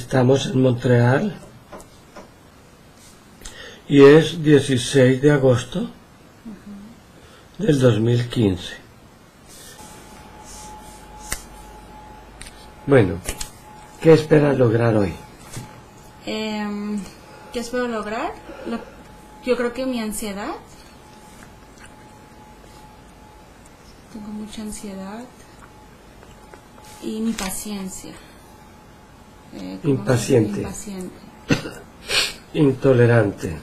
Estamos en Montreal y es 16 de agosto del 2015. Bueno, ¿qué esperas lograr hoy? Em, ¿Qué espero lograr? Lo- yo creo que mi ansiedad. Tengo mucha ansiedad. Y mi paciencia. Eh, ¿cómo se- Impaciente. Impaciente. Intolerante.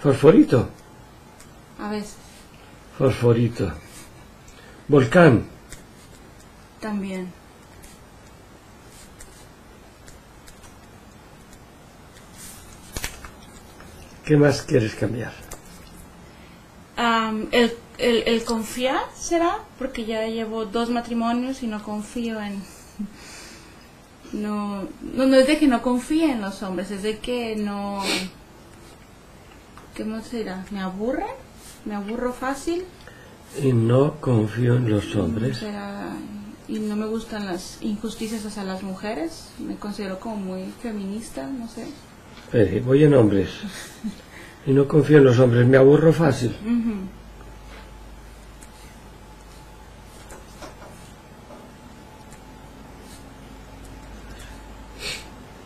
Fosforito. A veces Fosforito. Volcán. también. ¿Qué más quieres cambiar? Am, el, el, el confiar será, porque ya llevo dos matrimonios y no confío en... No, no, no es de que no confíe en los hombres, es de que no... ¿Qué más será? ¿Me aburre? ¿Me aburro fácil? Y no confío en los hombres. Será- y no me gustan las injusticias hacia las mujeres. Me considero como muy feminista, no sé. Espere, voy en hombres. Y no confío en los hombres. Me aburro fácil.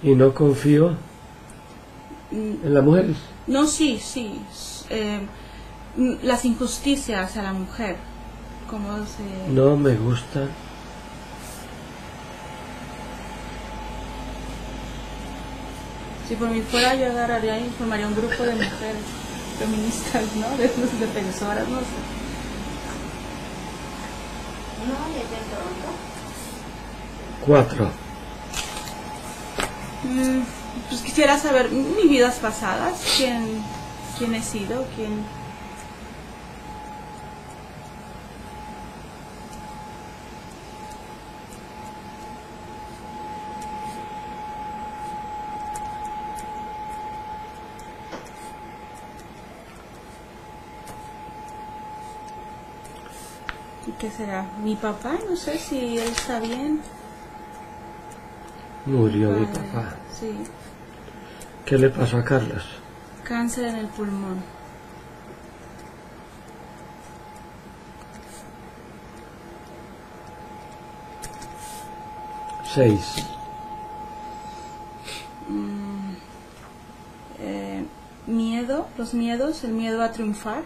Y no confío en las mujeres. No, sí, sí. eh, las injusticias hacia la mujer. Como se... No me gusta. Si por mí fuera, yo agarraría y formaría un grupo de mujeres feministas, ¿no? De defensoras, no sé. Cuatro. Mm, pues quisiera saber mis vidas pasadas, quién, quién he sido, quién... ¿Y qué será? Mi papá, no sé si él está bien. Murió mi papá. Sí, ¿Qué le pasó a Carlos? cáncer en el pulmón. Seis. Eh, miedo, los miedos, el miedo a triunfar.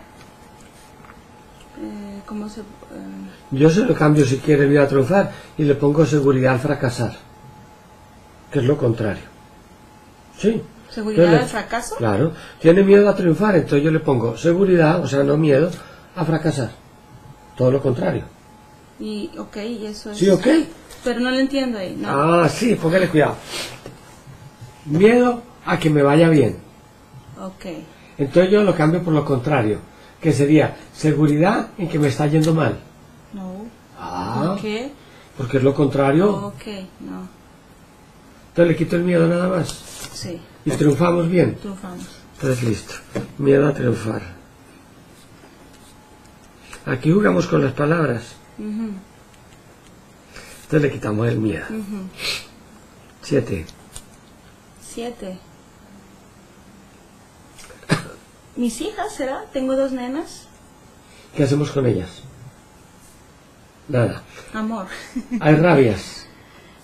Eh, ¿Cómo se...? eh, Yo se lo cambio si quiere ir a triunfar y le pongo seguridad al fracasar. Que es lo contrario. Sí. ¿Seguridad al fracaso? Claro. Tiene miedo a triunfar, entonces yo le pongo seguridad, o sea, no miedo, a fracasar. Todo lo contrario. Y, ok, y eso es... ¿Sí, ok? Pero no lo entiendo ahí, ¿no? Ah, sí, póngale cuidado. Miedo a que me vaya bien. Ok, Entonces yo lo cambio por lo contrario, que sería seguridad en que me está yendo mal. no. Ah, ¿Por qué? porque es lo contrario. Ok, no. Entonces le quito el miedo nada más. Sí, Y triunfamos bien. triunfamos. Entonces listo. Miedo a triunfar. Aquí jugamos con las palabras. Ujú, Entonces le quitamos el miedo. Siete. Siete. ¿Mis hijas será? Tengo dos nenas. ¿Qué hacemos con ellas? Nada. Amor. Hay rabias.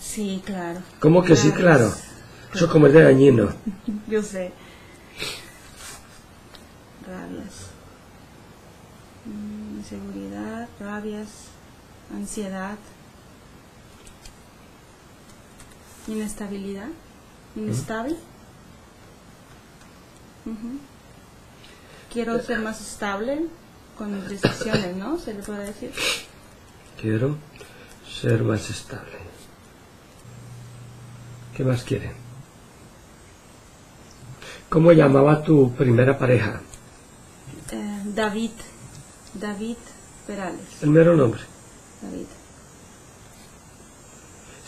Sí, claro. ¿Cómo que sí? Claro. Eso como el de dañino. Yo sé. Rabias. Mm, Inseguridad, rabias, ansiedad. Inestabilidad. Inestable. Ujú. Quiero ser más estable con mis decisiones, ¿no? Se le puede decir. Quiero ser más estable. ¿Qué más quiere? ¿Cómo llamaba tu primera pareja? Eh, David. David Perales. El mero nombre. David.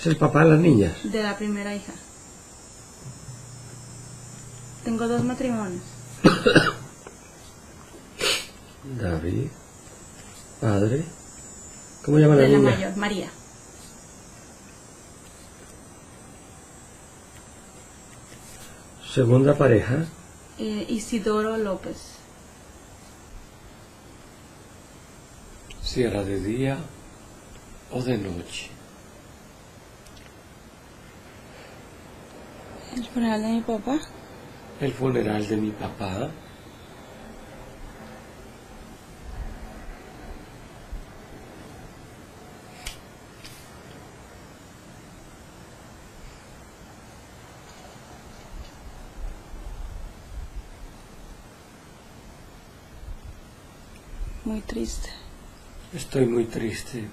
Es el papá de las niñas. De la primera hija. Tengo dos matrimonios. David, padre, ¿Cómo llama la de la niña? mayor, María. Segunda pareja. Eh, Isidoro López. si era de día o de noche. El funeral de mi papá. El funeral de mi papá, Muy triste. estoy muy triste.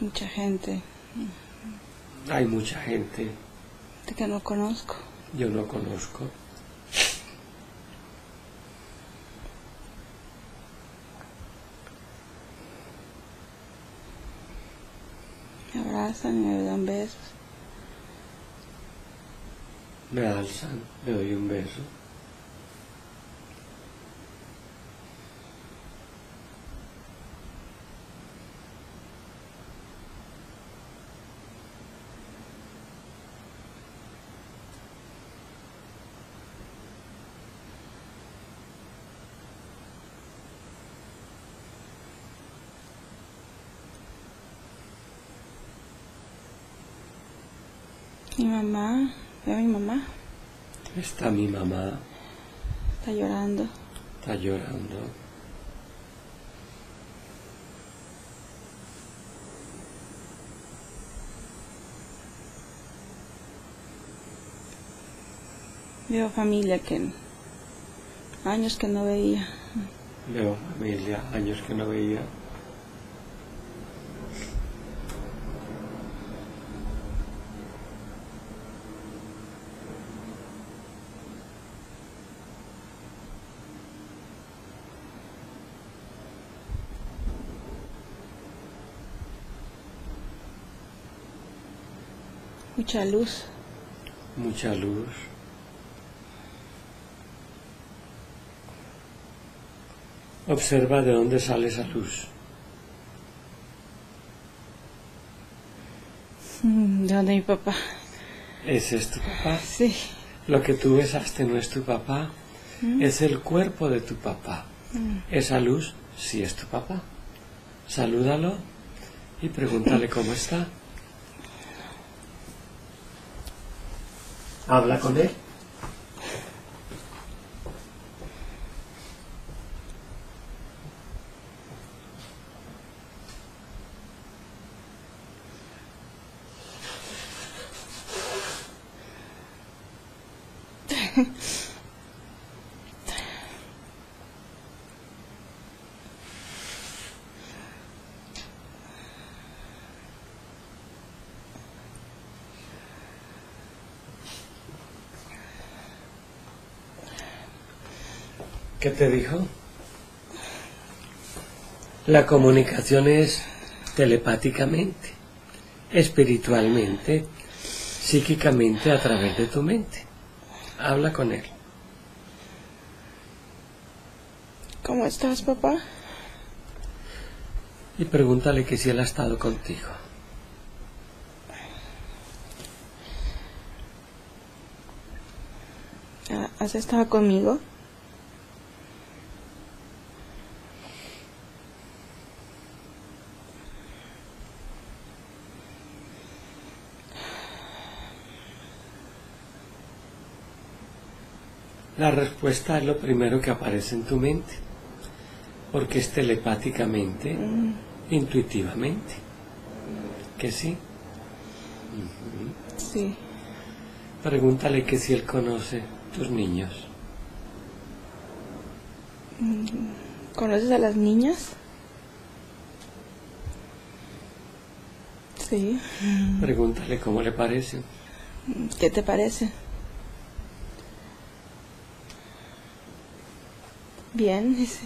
Mucha gente Hay mucha gente, de que no conozco. yo no conozco. Me abrazan y me dan besos. Me alzan, le doy un beso. Mamá, veo a mi mamá, Está mi mamá, está llorando. está llorando. Veo familia que años que no veía. Veo familia, años que no veía. Mucha luz. Mucha luz. Observa de dónde sale esa luz. Mm, De donde mi papá. Ese es tu papá. Sí. Lo que tú besaste no es tu papá, es el cuerpo de tu papá. Esa luz sí es tu papá. Salúdalo y pregúntale cómo está. Habla con él. ¿Qué te dijo? La comunicación es telepáticamente, espiritualmente, psíquicamente a través de tu mente. Habla con él. ¿Cómo estás, papá? y pregúntale que si él ha estado contigo. Ah, ¿Has estado conmigo? La respuesta es lo primero que aparece en tu mente, porque es telepáticamente, intuitivamente. ¿Que sí? Sí. Pregúntale que si él conoce tus niños. ¿Conoces a las niñas? Sí. Pregúntale cómo le parecen. ¿Qué te parece? Bien, dice.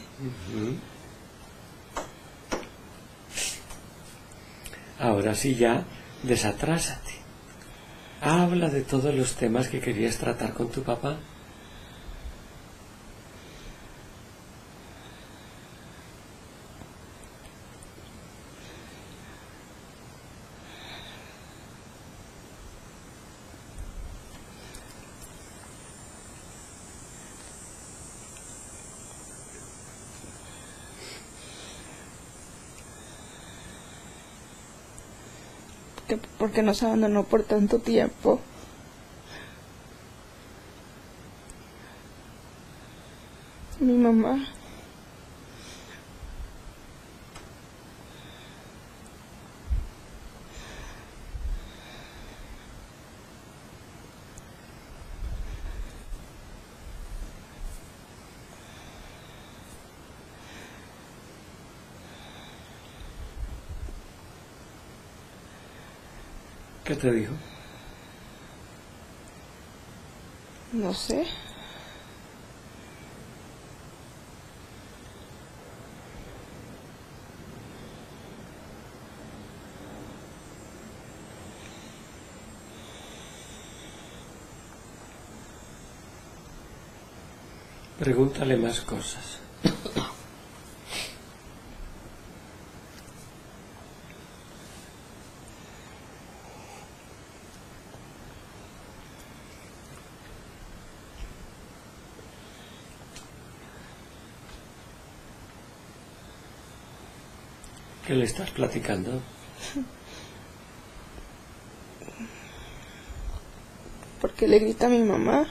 Ahora sí ya, desatrásate. Habla de todos los temas que querías tratar con tu papá. que porque nos abandonó por tanto tiempo. Mi mamá. ¿Qué te dijo? No sé. Pregúntale más cosas. ¿Qué le estás platicando? ¿Por qué le grita a mi mamá?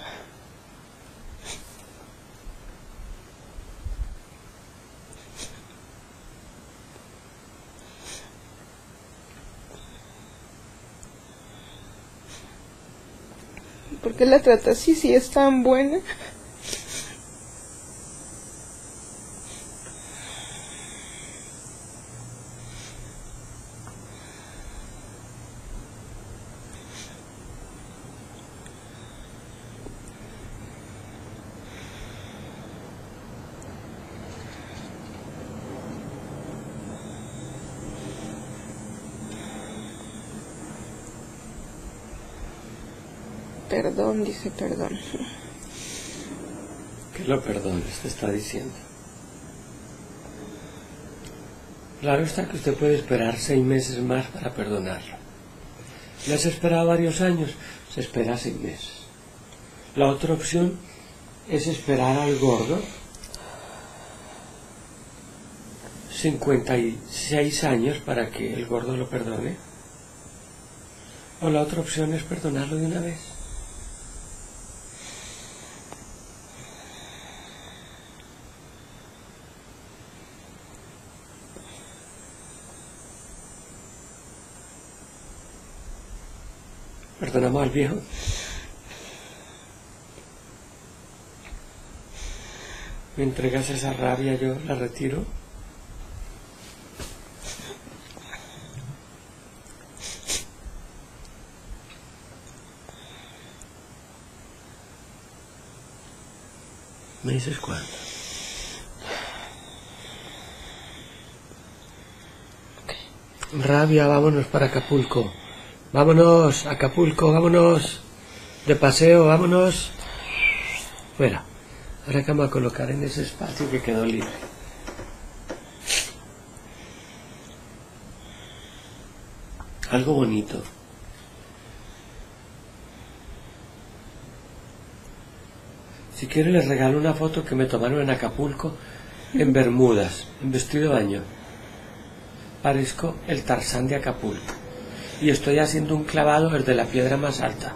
¿Por qué la trata así si es tan buena? Perdón, dice perdón. Que lo perdones, te está diciendo. Claro está que usted puede esperar seis meses más para perdonarlo. Ya has esperado varios años, se espera seis meses. La otra opción es esperar al gordo 56 años para que el gordo lo perdone. O la otra opción es perdonarlo de una vez. Al viejo. Me entregas esa rabia, yo la retiro. ¿Me dices cuándo? Rabia, vámonos para Acapulco. Vámonos, Acapulco, vámonos. De paseo, vámonos. Fuera. Ahora que vamos a colocar en ese espacio que quedó libre. Algo bonito. Si quiere les regalo una foto que me tomaron en Acapulco, en Bermudas, en vestido de baño. Parezco el Tarzán de Acapulco. Y estoy haciendo un clavado desde la piedra más alta.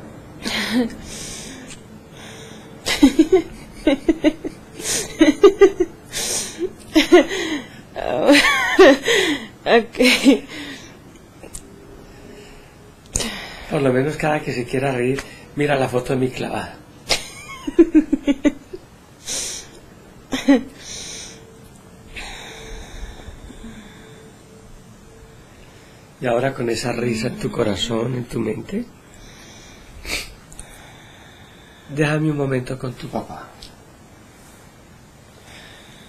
Por lo menos cada que se quiera reír, mira la foto de mi clavada. Y ahora con esa risa en tu corazón, en tu mente, déjame un momento con tu papá.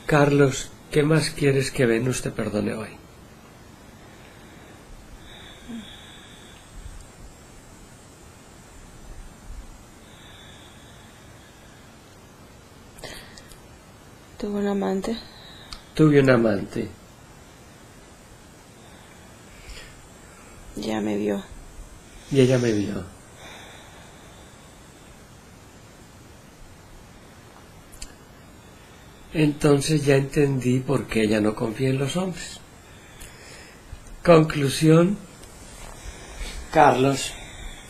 Carlos, ¿qué más quieres que Venus te perdone hoy? Tuve un amante. Tuve un amante. Ya me vio. Y ella me vio. Entonces ya entendí por qué ella no confía en los hombres. Conclusión, Carlos,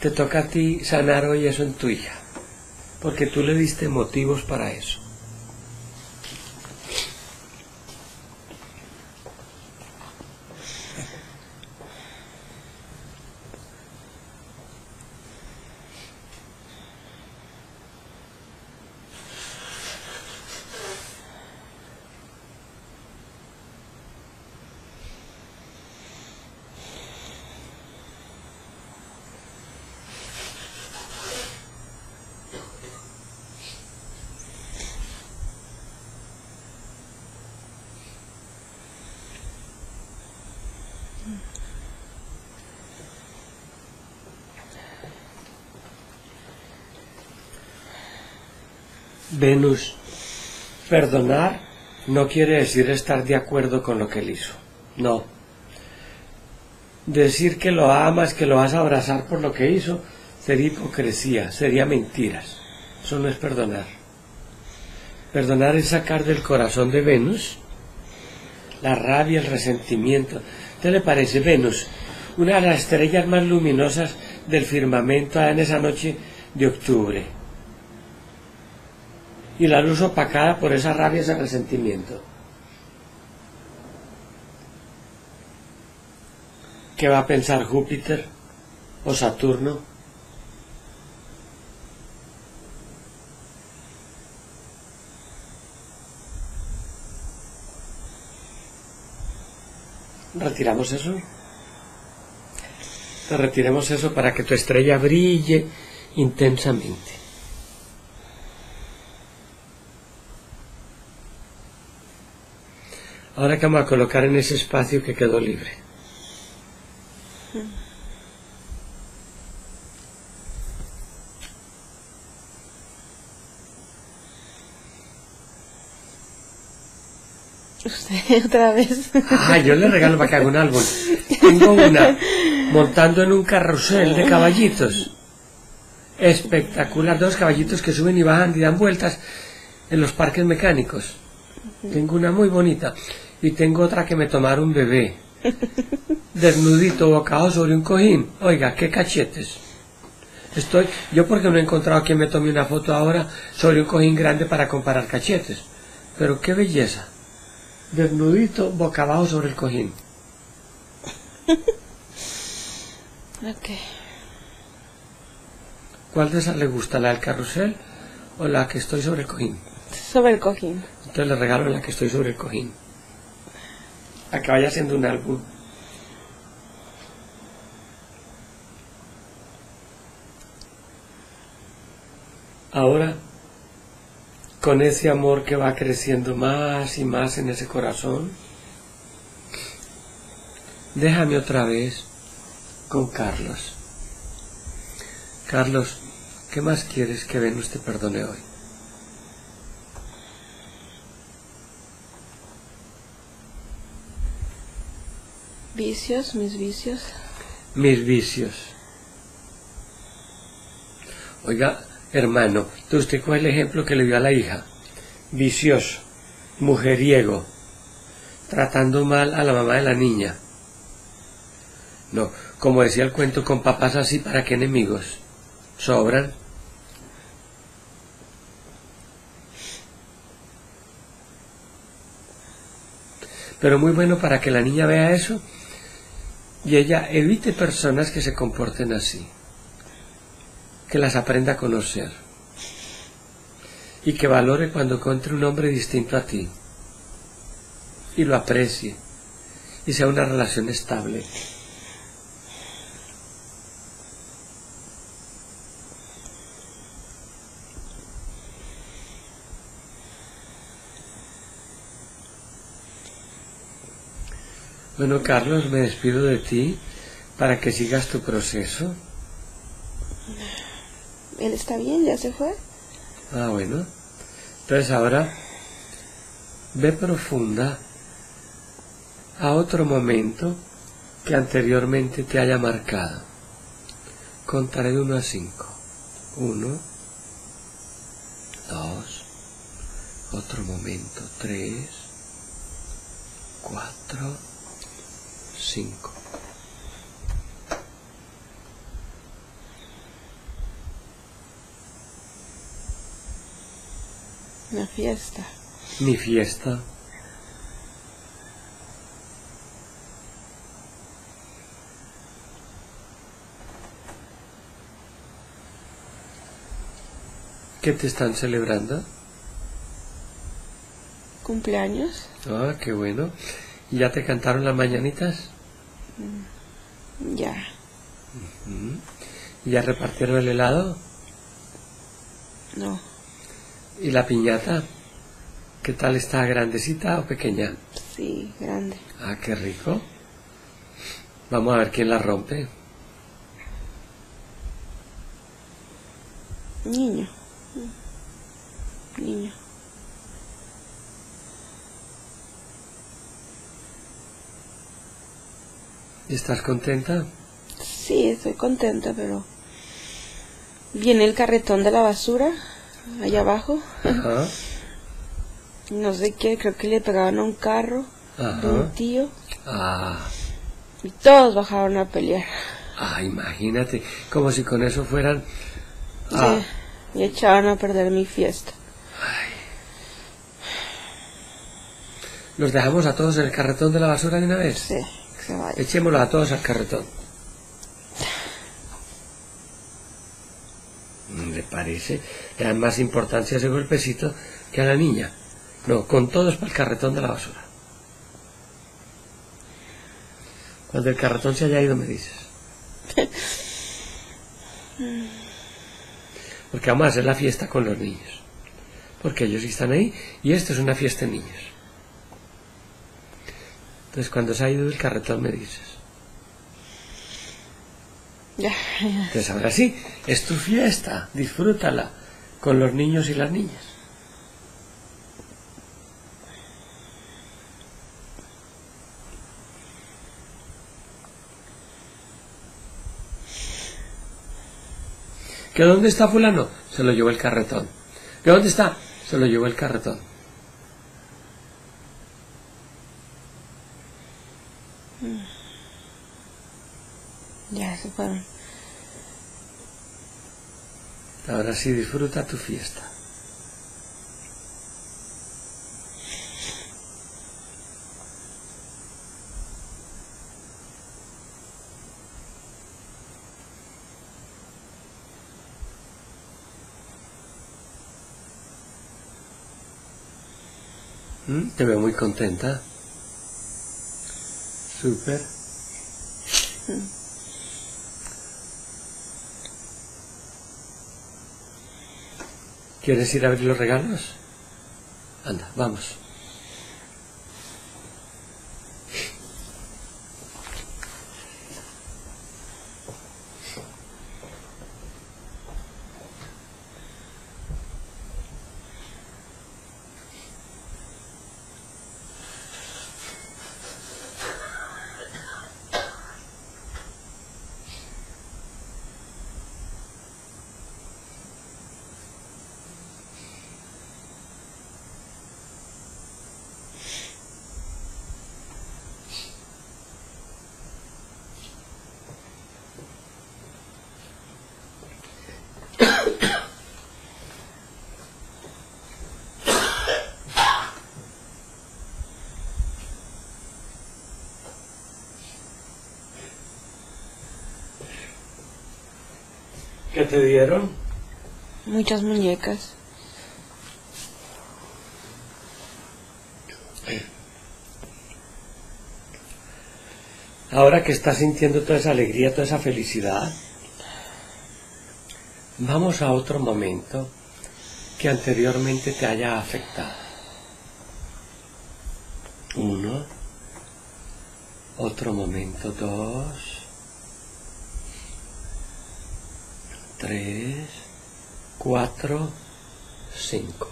te toca a ti sanar hoy eso en tu hija, porque tú le diste motivos para eso. Venus, perdonar no quiere decir estar de acuerdo con lo que él hizo. No. Decir que lo amas, que lo vas a abrazar por lo que hizo, sería hipocresía, sería mentiras. Eso no es perdonar. Perdonar es sacar del corazón de Venus la rabia, el resentimiento. ¿Qué le parece Venus? Una de las estrellas más luminosas del firmamento en esa noche de octubre y la luz opacada por esa rabia, ese resentimiento. ¿Qué va a pensar Júpiter o Saturno? ¿Retiramos eso? Retiremos eso para que tu estrella brille intensamente. Ahora que vamos a colocar en ese espacio que quedó libre. Usted otra vez. Ah, yo le regalo para que haga un álbum. Tengo una montando en un carrusel de caballitos. Espectacular, dos caballitos que suben y bajan y dan vueltas en los parques mecánicos. Tengo una muy bonita y tengo otra que me tomaron un bebé. Desnudito, bocado sobre un cojín. Oiga, qué cachetes. Estoy, yo porque no he encontrado quien me tome una foto ahora sobre un cojín grande para comparar cachetes. Pero qué belleza. Desnudito, boca abajo sobre el cojín. Ok. ¿Cuál de esas le gusta? ¿La del carrusel o la que estoy sobre el cojín? Sobre el cojín. Entonces le regalo la que estoy sobre el cojín. A haciendo un álbum. Ahora, con ese amor que va creciendo más y más en ese corazón, déjame otra vez con Carlos. Carlos, ¿qué más quieres que Venus te perdone hoy? Vicios, mis vicios. mis vicios. Oiga, hermano, ¿tú usted cuál es el ejemplo que le dio a la hija? Vicioso, mujeriego, tratando mal a la mamá de la niña. No, como decía el cuento, con papás así, ¿para qué enemigos? Sobran. Pero muy bueno para que la niña vea eso y ella evite personas que se comporten así, que las aprenda a conocer y que valore cuando encuentre un hombre distinto a ti y lo aprecie y sea una relación estable. Bueno, Carlos, me despido de ti para que sigas tu proceso. Él está bien, ya se fue. Ah, bueno. Entonces ahora ve profunda a otro momento que anteriormente te haya marcado. Contaré de 1 a 5. 1, 2, otro momento, 3, 4, 5. Una fiesta. Mi fiesta. ¿Qué te están celebrando? ¿Cumpleaños? Ah, qué bueno. ¿Y ya te cantaron las mañanitas? Ya. Mm. ¿Y ya repartieron el helado? No. ¿Y la piñata? ¿Qué tal está? ¿Grandecita o pequeña? Sí, grande. Ah, qué rico. Vamos a ver quién la rompe. Niño. Niño. ¿Estás contenta? Sí, estoy contenta, pero... Viene el carretón de la basura, allá abajo. Ajá. No sé qué, creo que le pegaban a un carro de Ajá. un tío. Ah, Y todos bajaron a pelear. ah, imagínate, como si con eso fueran... Ah, Sí, y echaban a perder mi fiesta. ¿Los dejamos a todos en el carretón de la basura de una vez? Sí, se a todos al carretón. ¿Le parece? Le dan más importancia ese golpecito que a la niña. No, con todos para el carretón de la basura. Cuando el carretón se haya ido me dices. Porque vamos hacer la fiesta con los niños. Porque ellos están ahí y esto es una fiesta de niños. Entonces cuando se ha ido el carretón me dices. Ya, ya. Entonces ahora sí, es tu fiesta, disfrútala con los niños y las niñas. ¿Que dónde está fulano? Se lo llevó el carretón. ¿Que dónde está? Se lo llevó el carretón. Ya se fueron. Ahora sí, disfruta tu fiesta. ¿Mm? Te veo muy contenta. Súper. ¿Quieres ir a abrir los regalos? Anda, vamos. ¿Qué te dieron? Muchas muñecas. Ahora que estás sintiendo toda esa alegría, toda esa felicidad, vamos a otro momento que anteriormente te haya afectado. Uno, otro momento, dos, tres, cuatro, cinco.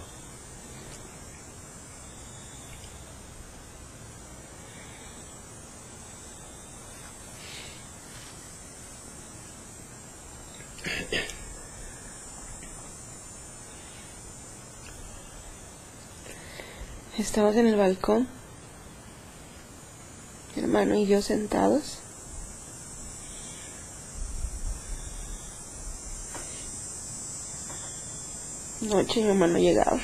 Estamos en el balcón, mi hermano y yo sentados. Noche mi hermano llegaba.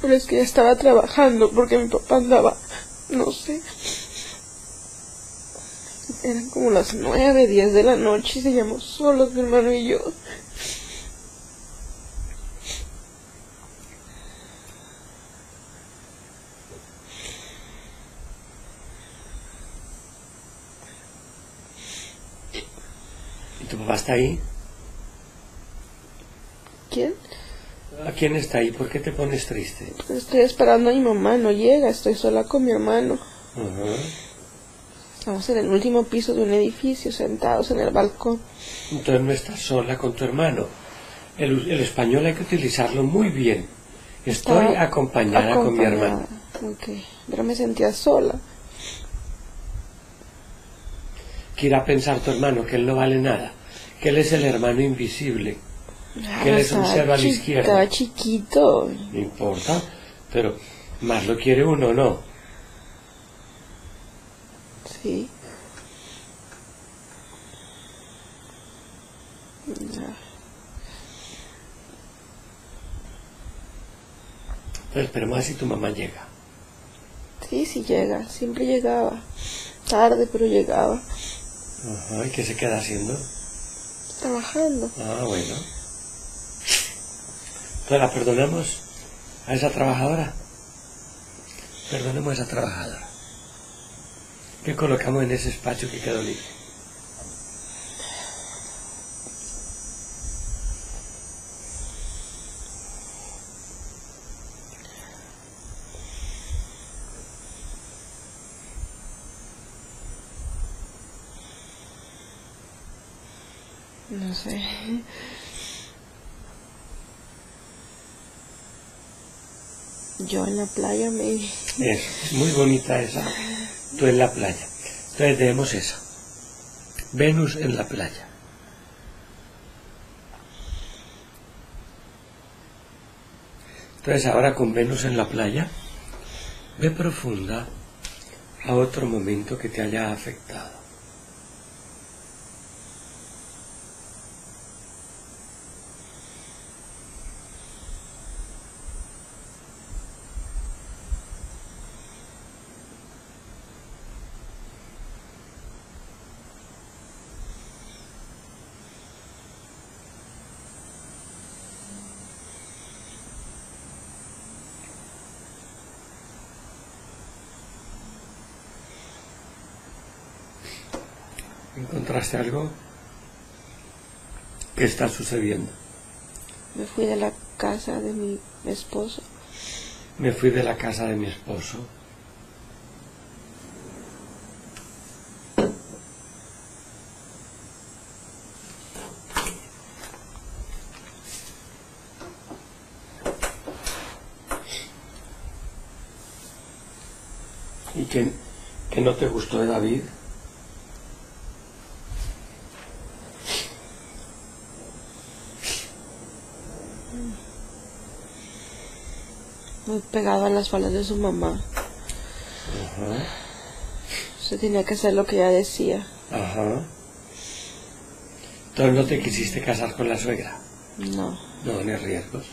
Pero es que ya estaba trabajando porque mi papá andaba, no sé. Como las nueve, diez de la noche y seguíamos solos mi hermano y yo. ¿Y tu papá está ahí? ¿Quién? ¿A quién está ahí? ¿Por qué te pones triste? Estoy esperando a mi mamá, no llega, estoy sola con mi hermano. Ajá. Estamos en el último piso de un edificio, sentados en el balcón. Entonces no estás sola con tu hermano. El, el español hay que utilizarlo muy bien. Estoy Estaba acompañada, con mi hermano. acompañada. Ok, pero me sentía sola. Que irá a pensar tu hermano que él no vale nada, que él es el hermano invisible. Que él es un cero a la izquierda. Estaba chiquito. No importa, pero más lo quiere uno, ¿no? Sí. Ya. Entonces a ver si tu mamá llega. Sí, sí llega, siempre llegaba. Tarde, pero llegaba. Ajá, ¿y qué se queda haciendo? Trabajando. Ah, bueno. Entonces la perdonamos a esa trabajadora. Perdonemos a esa trabajadora. ¿Qué colocamos en ese espacio que quedó libre? No sé. Yo en la playa me... Es muy bonita esa. Tú en la playa. Entonces tenemos esa. Venus en la playa. Entonces ahora con Venus en la playa, ve profunda a otro momento que te haya afectado. ¿Encontraste algo? ¿Qué está sucediendo? Me fui de la casa de mi esposo. Me fui de la casa de mi esposo. ¿Y que, que no te gustó de David? Muy pegado a las faldas de su mamá. Ajá. Se tenía que hacer lo que ella decía. Ajá. Entonces no te quisiste casar con la suegra. No. No, ni riesgos.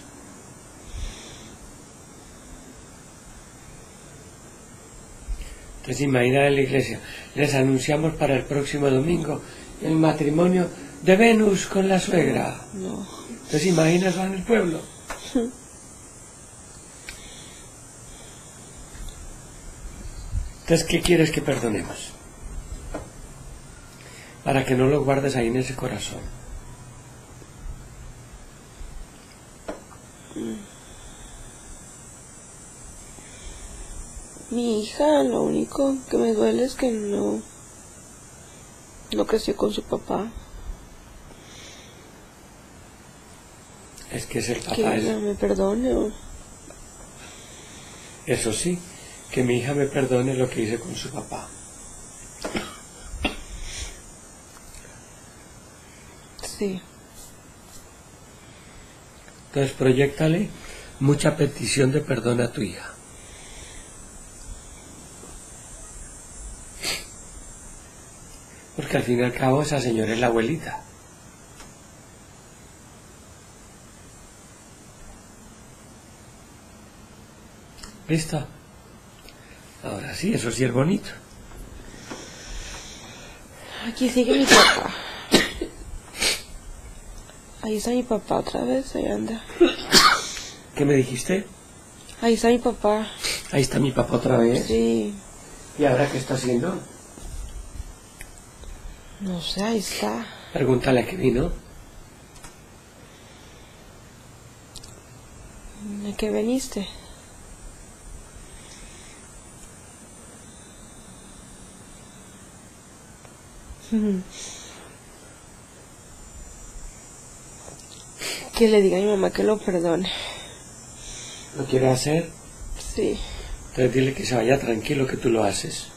Entonces imagina en la iglesia, les anunciamos para el próximo domingo el matrimonio de Venus con la suegra. No. Entonces imagina eso en el pueblo. Entonces, ¿qué quieres que perdonemos? Para que no lo guardes ahí en ese corazón. Mi hija, lo único que me duele es que no. No creció con su papá. Es que es el Que papá. ella es- me perdone. Eso sí, que mi hija me perdone lo que hice con su papá. Sí. Entonces, proyectale mucha petición de perdón a tu hija. Porque al fin y al cabo esa señora es la abuelita. ¿Listo? Ahora sí, eso sí es bonito. Aquí sigue mi papá. Ahí está mi papá otra vez, ahí anda. ¿Qué me dijiste? Ahí está mi papá. Ahí está mi papá otra vez. Sí. ¿Y ahora qué está haciendo? No sé, ahí está. Pregúntale a qué vino. ¿De qué veniste? Que le diga a mi mamá que lo perdone. ¿Lo quiere hacer? Sí. Entonces dile que se vaya tranquilo que tú lo haces.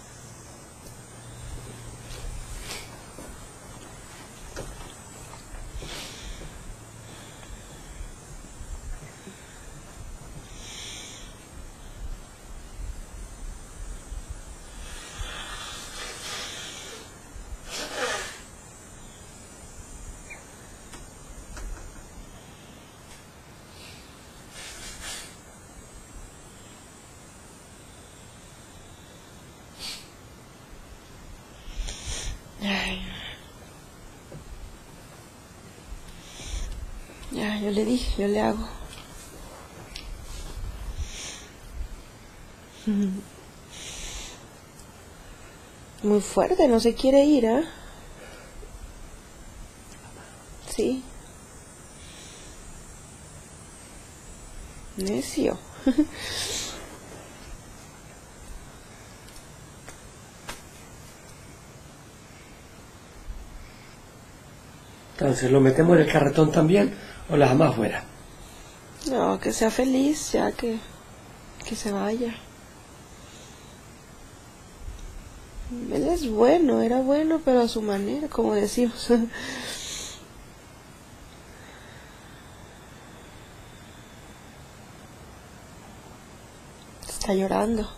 Yo le dije, yo le hago. Muy fuerte, no se quiere ir, ¿ah? Sí. Necio. Entonces, ¿lo metemos en el carretón también o la dejamos afuera? No, que sea feliz, ya que, que se vaya. Él es bueno, era bueno, pero a su manera, como decimos. Está llorando.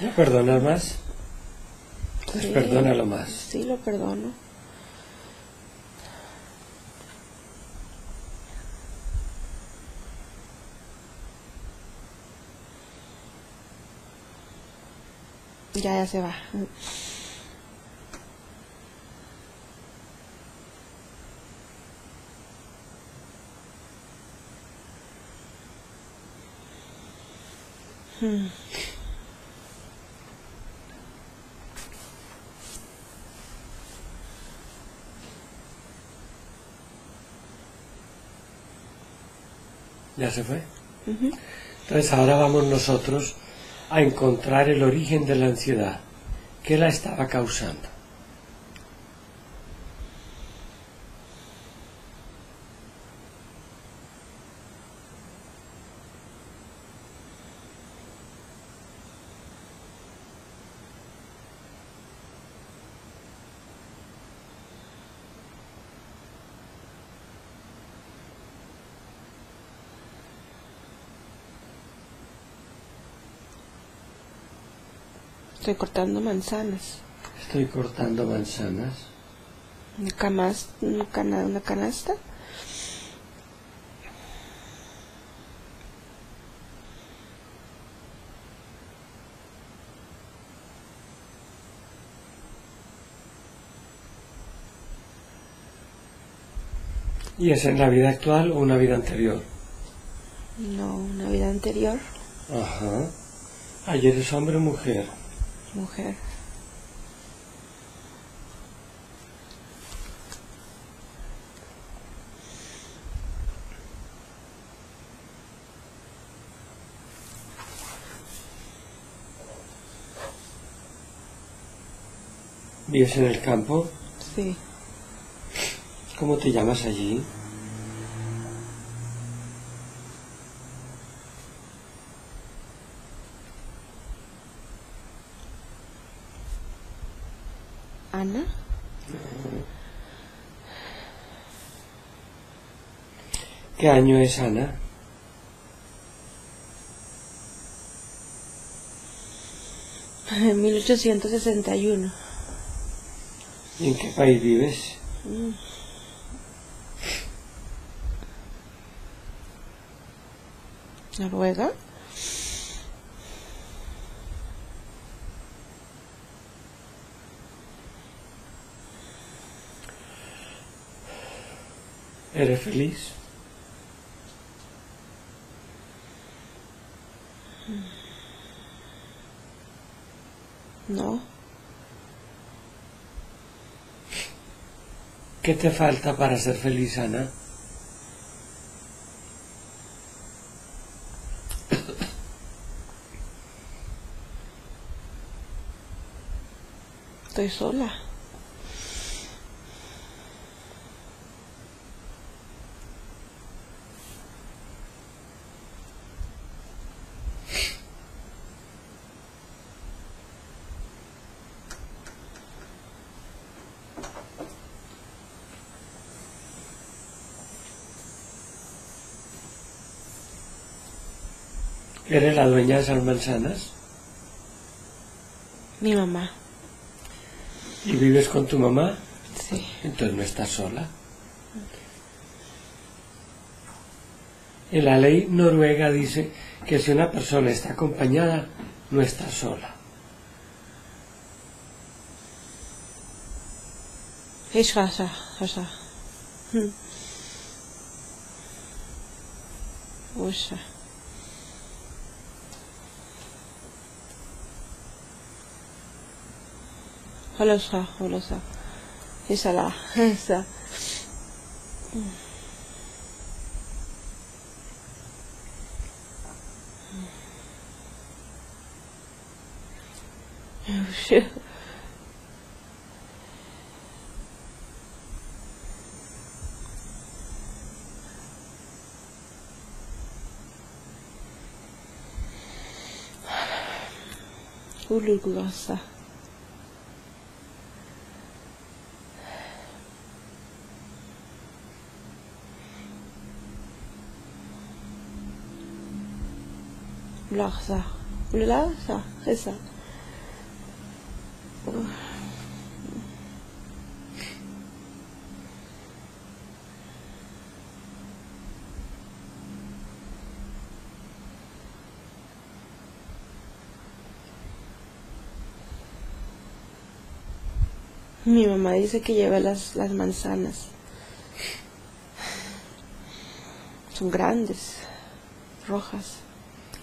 ¿No perdonas más? Pues Sí. perdónalo más. Sí, lo perdono. Ya, ya se va. Hmm. ¿Ya se fue? Entonces ahora vamos nosotros a encontrar el origen de la ansiedad. ¿Qué la estaba causando? Estoy cortando manzanas. Estoy cortando manzanas. Una, camas- una cana- una canasta. ¿Y es en la vida actual o una vida anterior? No, una vida anterior. Ajá. Ayer es hombre o mujer. Mujer. ¿Vives en el campo? Sí. ¿Cómo te llamas allí? Ana. ¿Qué año es Ana? En 1861. ¿Y en qué país vives? Noruega. ¿Eres feliz? No. ¿Qué te falta para ser feliz, Ana? Estoy sola. ¿Eres la dueña de esas manzanas? Mi mamá. ¿Y vives con tu mamá? Sí. Entonces no estás sola. En la ley noruega dice que si una persona está acompañada, no está sola. Ich ولا صح ولا صح. هي صلاح هسه وش قولوا القصة Larsa. Larsa. Esa. Mi mamá dice que lleva las, las manzanas. Son grandes, rojas.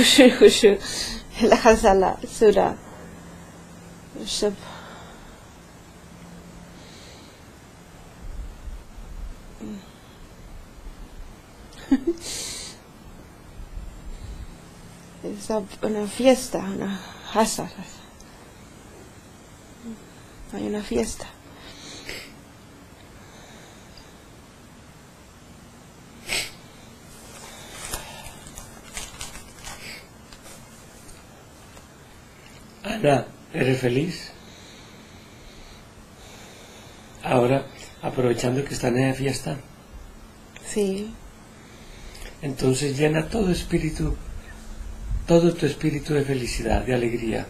Hila. Hushu, hushu. La hasala, sura. Es una fiesta, una hasa. Hay una fiesta. ¿Eres feliz? Ahora, aprovechando que están en la fiesta, Sí, entonces llena todo espíritu, todo tu espíritu de felicidad, de alegría.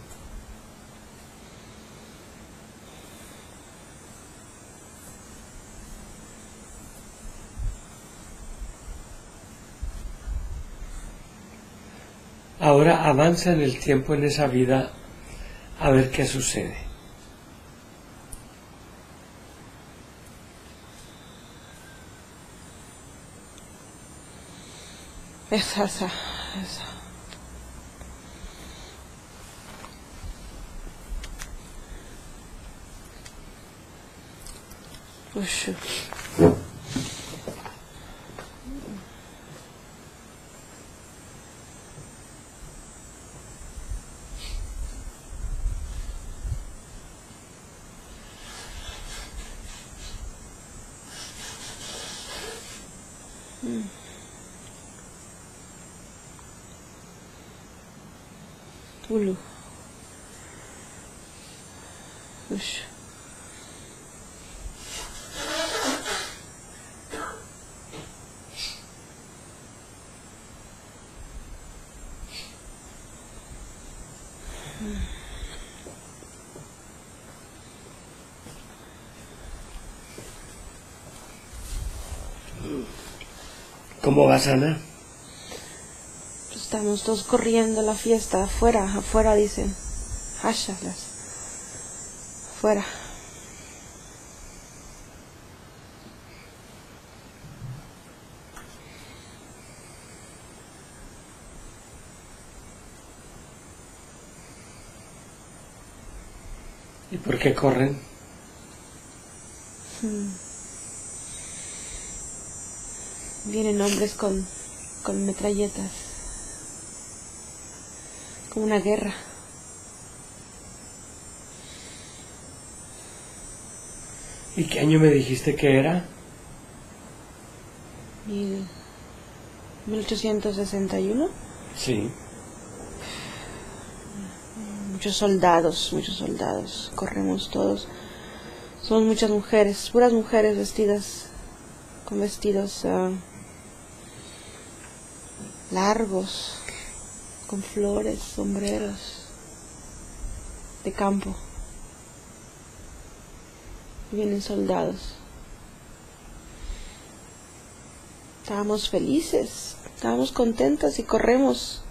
Ahora avanza en el tiempo en esa vida a ver qué sucede. es hasa. esa. Ushu. Ulu. ¿Cómo vas, Ana? Estamos todos corriendo la fiesta, afuera, afuera dicen. Hashalas. Afuera. ¿Y por qué corren? Vienen hombres con, con metralletas. Como una guerra. ¿Y qué año me dijiste que era? Mil, 1861. Sí. Muchos soldados, muchos soldados. Corremos todos. Somos muchas mujeres, puras mujeres vestidas con vestidos ah, largos, con flores, sombreros de campo. Vienen soldados. Estábamos felices, estábamos contentas y corremos.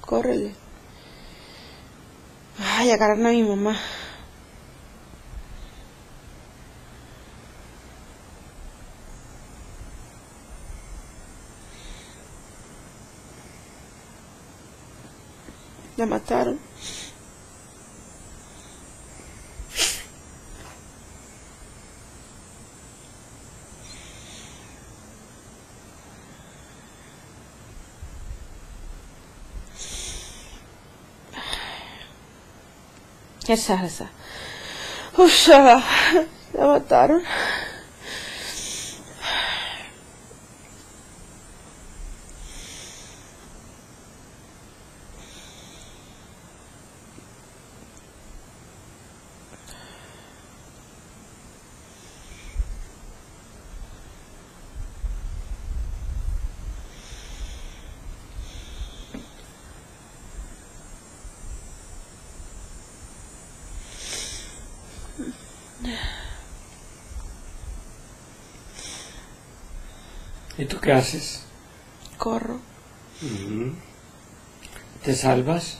Córrele. Ay, agarran a mi mamá. La mataron. Esa, esa. Usha, la mataron. ¿Y tú qué haces? Corro. ¿Te salvas?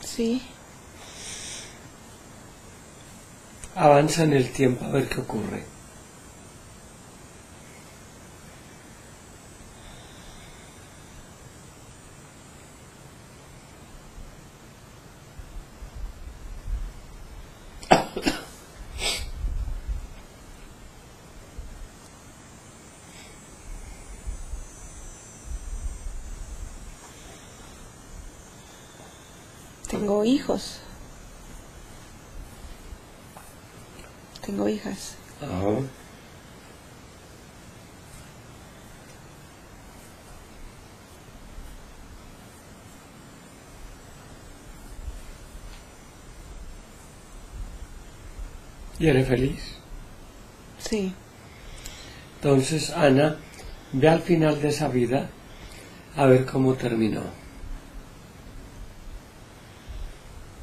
sí. Avanza en el tiempo a ver qué ocurre. Hijos. Tengo hijas. Ajá. ¿Y eres feliz? Sí. Entonces, Ana, ve al final de esa vida a ver cómo terminó.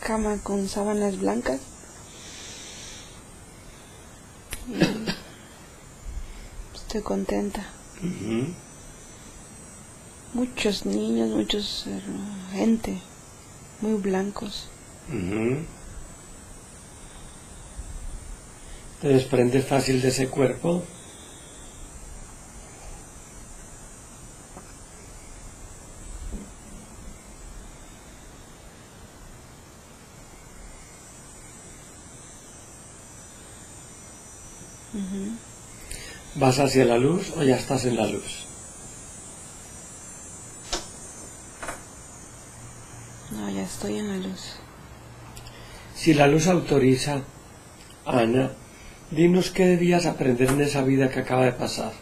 cama, con sábanas blancas. Estoy contenta. Muchos niños, muchos eh, gente, muy blancos. Ujú. ¿Te desprendes fácil de ese cuerpo? ¿Vas hacia la luz o ya estás en la luz? No, ya estoy en la luz. Si la luz autoriza, Ana, dinos qué debías aprender en esa vida que acaba de pasar.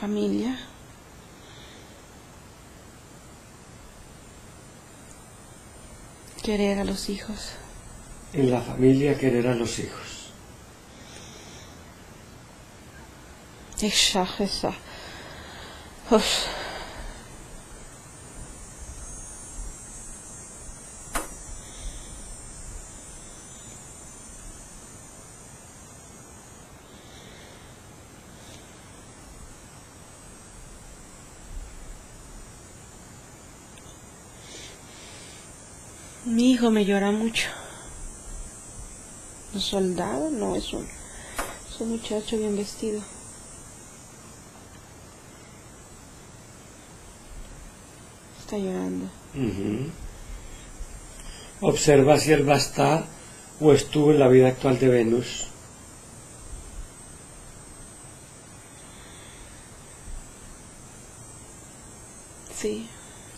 Familia. Querer a los hijos. En la familia querer a los hijos. Esa, esa. Me llora mucho. Un soldado, no, es un, es un muchacho bien vestido. Está llorando. Observa si él va a estar o estuvo en la vida actual de Venus. Sí,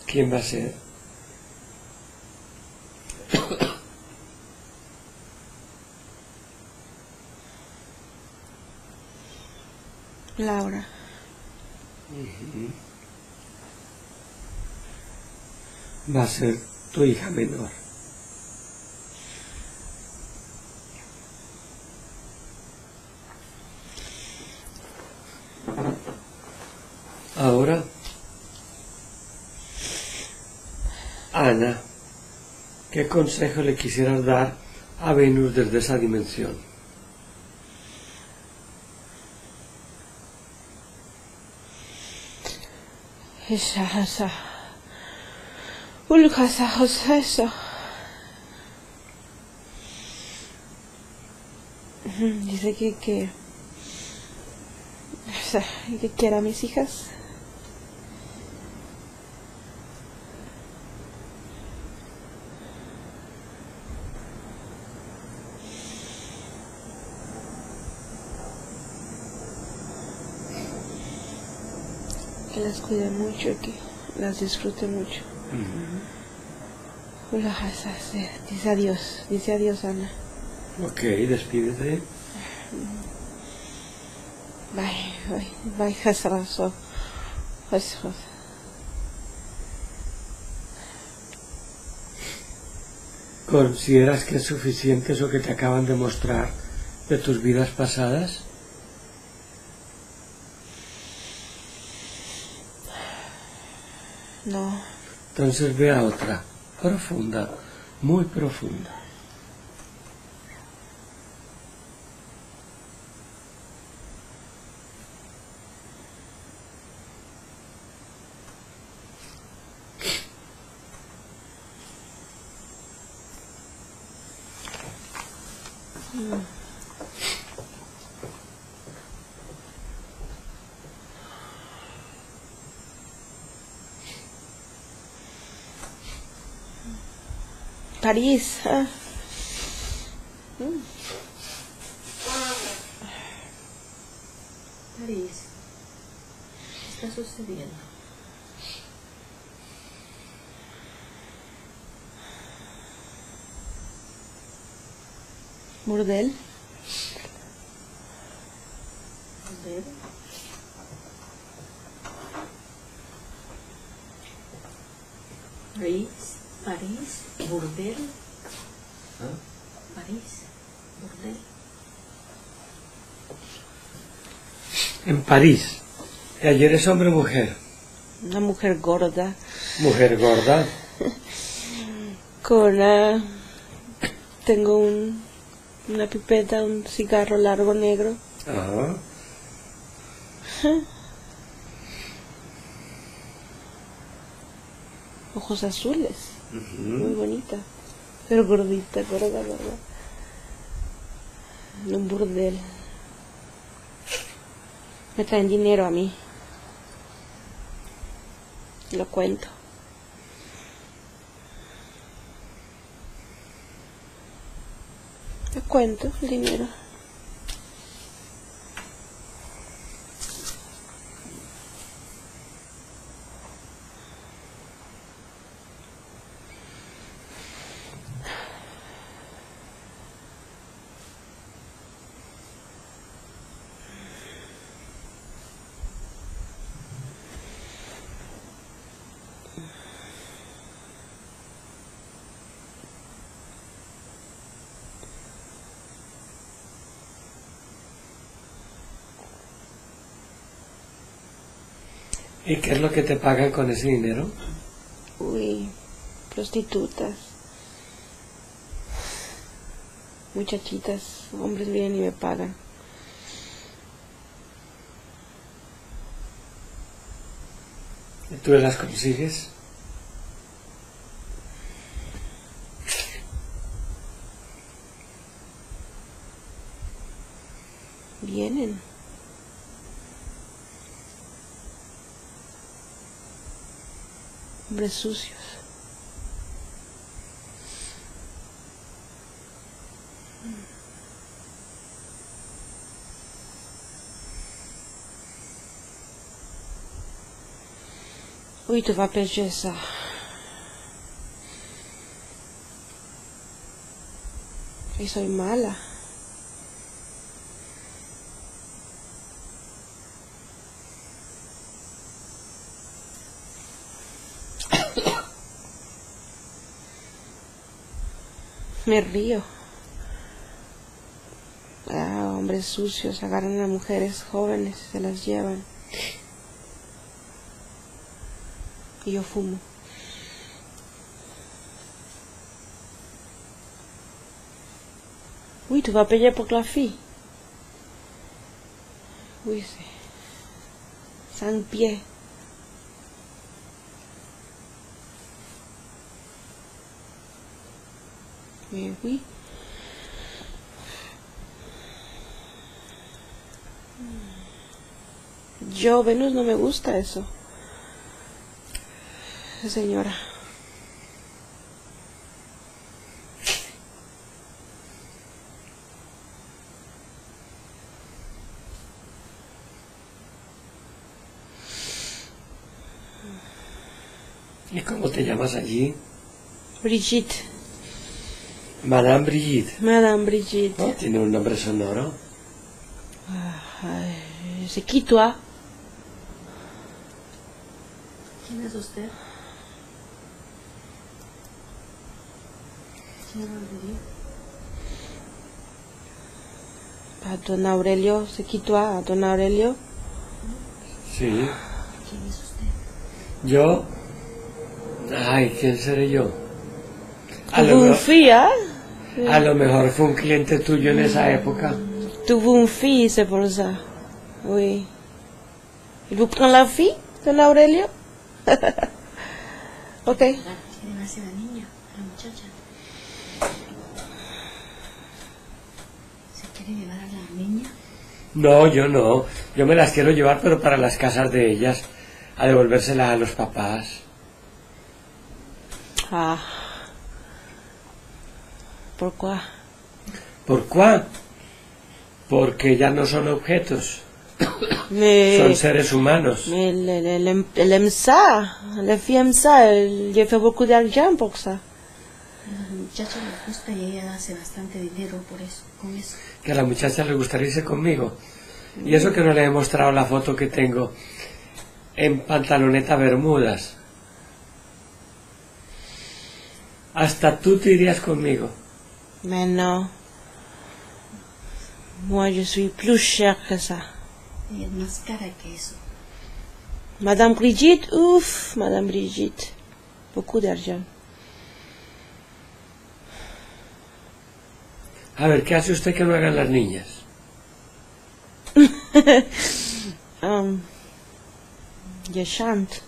¿Quién va a ser? Laura. Va a ser tu hija menor. Ahora, Ana, ¿qué consejo le quisieras dar a Venus desde esa dimensión? Esa, esa. Ulgasa, esa, Dice que, que, que quiera a mis hijas. Las cuide mucho, que las disfrute mucho. Ulgasa, sí, Dice adiós, dice adiós Ana. Ok, despídete. Bye, bye, bye. Hasras. ¿Consideras que es suficiente eso que te acaban de mostrar de tus vidas pasadas? No, Entonces ve a otra, profunda, muy profunda. París. ah. París. ¿Qué está sucediendo? Burdel. ¿Ver? París, París, burdel. París, burdel. En París. ¿Y ayer es hombre o mujer? Una mujer gorda. Mujer gorda. Con una... Tengo un, una pipeta, un cigarro largo negro. Ajá. Ojos azules. Muy bonita. Pero gordita, gorda, gorda. En un burdel. Me traen dinero a mí. Lo cuento. Lo cuento, el dinero. ¿Y qué es lo que te pagan con ese dinero? Uy, prostitutas. Muchachitas, hombres vienen y me pagan. ¿Y tú las consigues? Vienen. Hombres sucios. Uy, tu va. Y soy mala. Me río. Ah, hombres sucios agarran a mujeres jóvenes y se las llevan. Y yo fumo. Oui, tu vas payer pour la fille. Oui, c'est cinq pieds. Yo, Venus, no me gusta eso. Señora. ¿Y cómo te llamas allí? Brigitte. Madame Brigitte. Madame Brigitte. ¿No? Tiene un nombre sonoro. Ay, c'est qui toi? ¿Quién es usted? Señor Rodríguez. A don Aurelio, c'est qui toi? A don Aurelio. Sí. ¿Quién es usted? Yo. Ay, ¿quién seré yo? A A lo mejor fue un cliente tuyo en esa época. Tuvo un fille, c'est pour ça. Oui. Il vous prend la fille, don Aurelio? ok. La niña, la muchacha. quiere llevar a la niña? No, yo no. Yo me las quiero llevar, pero para las casas de ellas, a devolvérselas a los papás. Ah. Pourquoi ¿Por cuál? Porque ya no son objetos, son seres humanos. mais elle, aime, ça. La fille aime ça. Elle, j'ai fait beaucoup d'argent pour ça. A la muchacha le gusta y ella hace bastante dinero por eso, con eso. Que a la muchacha le gustaría irse conmigo. Y eso que no le he mostrado la foto que tengo en pantaloneta bermudas. Hasta tú te irías conmigo. Mais non. Moi, je suis plus chère que ça. Ella es más cara que eso. Madame Brigitte, ouf, Madame Brigitte. Beaucoup d'argent. A ver, ¿qué hace usted que no hagan las niñas? Um, je chante.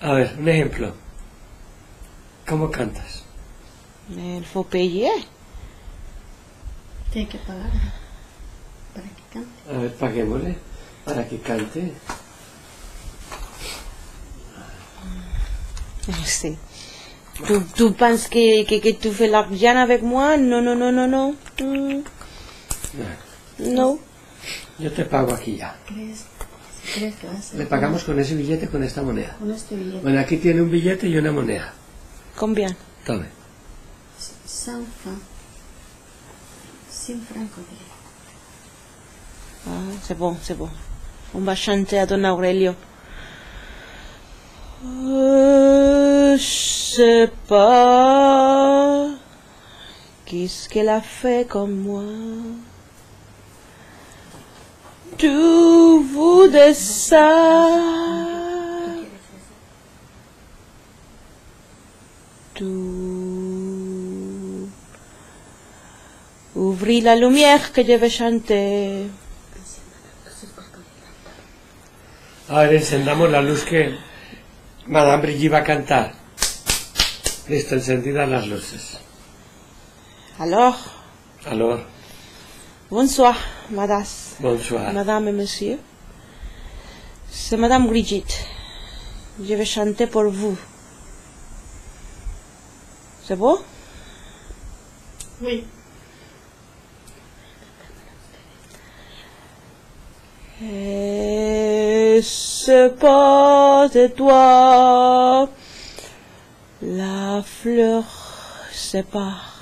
A ver, un ejemplo. ¿Cómo cantas? Faut payer. Tiene que pagar para que cante. A ver, paguémosle para que cante. Merci. Tu, tu penses que, que, que tu fais l'argent avec moi? Non, non, non, non, non. Mm, No. Yo te pago aquí ya. ¿Crees, crees que va a Le pagamos con ese billete, con esta moneda. con este billete? Bueno, aquí tiene un billete y una moneda. Combien? Tome. 100 francs. 100 francs. Ah, c'est bon, c'est bon. On va chanter à Don Aurelio. Euh, je sais pas qu'est-ce qu'elle a fait comme moi. Tu voudrais ça. Tu ouvris la lumière que je vais chanter. A ver, encendamos la luz que Madame Brigitte va a cantar. Listo, encendidas las luces. Alors, Alors, bonsoir, madame. bonsoir. Madame et monsieur. C'est Madame Brigitte. Je vais chanter pour vous. C'est beau? Oui. Et pas de toi la fleur sépare.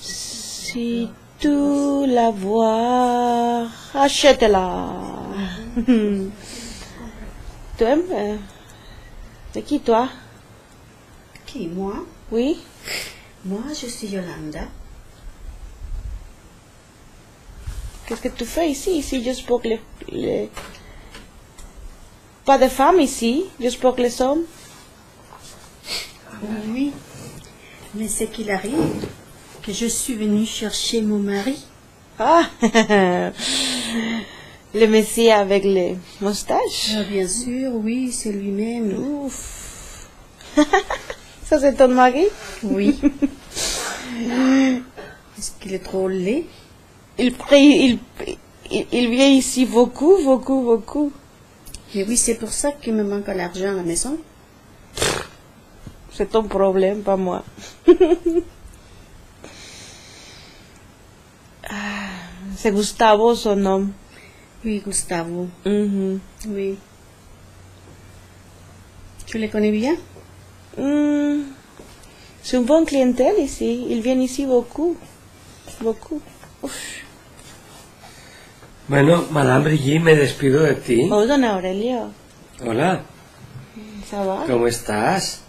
Si tu la vois, achète-la. tu aimes euh, C'est qui toi? Qui, moi? Oui Moi, je suis Yolanda. Qu'est-ce que tu fais ici Ici, juste pour que les, les- Pas de femmes ici, juste pour que les hommes Oui. Mais c'est qu'il arrive que je suis venue chercher mon mari. Ah Le messie avec les moustaches Ah, bien sûr, oui, c'est lui-même. Ouf Ça, c'est ton mari? Oui. Est-ce qu'il est trop laid? Il, il, il, il vient ici beaucoup, beaucoup, beaucoup. Mais oui, c'est pour ça qu'il me manque l'argent à la maison. C'est ton problème, pas moi. Ah, c'est Gustavo son nom. Oui, Gustavo. Mhm. Oui. Tu le connais bien? Mm, C'est une bonne clientèle ici. Ils viennent ici beaucoup. Beaucoup. Uf. Bueno, Madame Brigitte, me despido de ti. Oh, don Aurelio. Hola, va? ¿cómo estás?